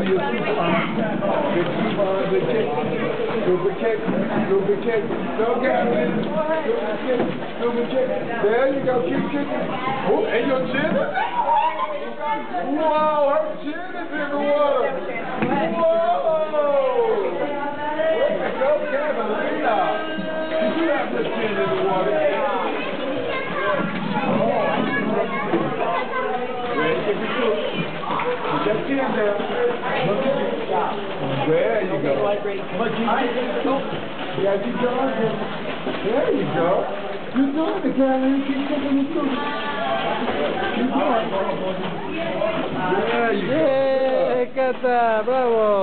There you go, keep kicking. Oh, and your chin Whoa, her chin is in the water. Whoa. Go, Catalina. You do have your chin in the water. Ready, get your foot. Put your chin down. Look at you. There you go. Yeah, keep going. There you go. Karen. Keep taking. Keep going. There you go. ¡Eh, Cata! ¡Bravo!